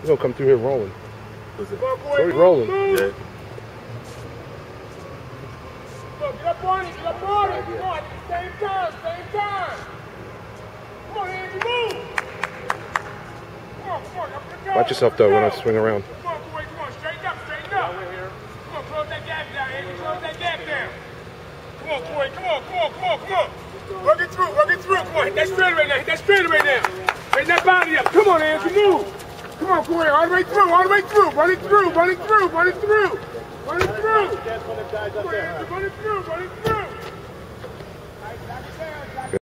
He's gonna come through here rolling. Was it? So he's rolling. Yeah. Look, get up on it, get up on it. Come on, at the same time, same time. Come on, Andy, move. Come on, come on, up the Watch yourself though when I swing around. Come on, boy, come on, straighten up, straighten up. Come on, close that gap down, Andy, close that gap down. Come on, boy, come on, come on, come on, come on. Work it through, work it through. Come on, hit that straight right now, hit that straight right now. Straighten that body up. Come on, Andy, move. Come on, boy, all the way through, all the way through. Run it through, run it through, run it through. Run it through. Come on, Andy, run it through, run it through.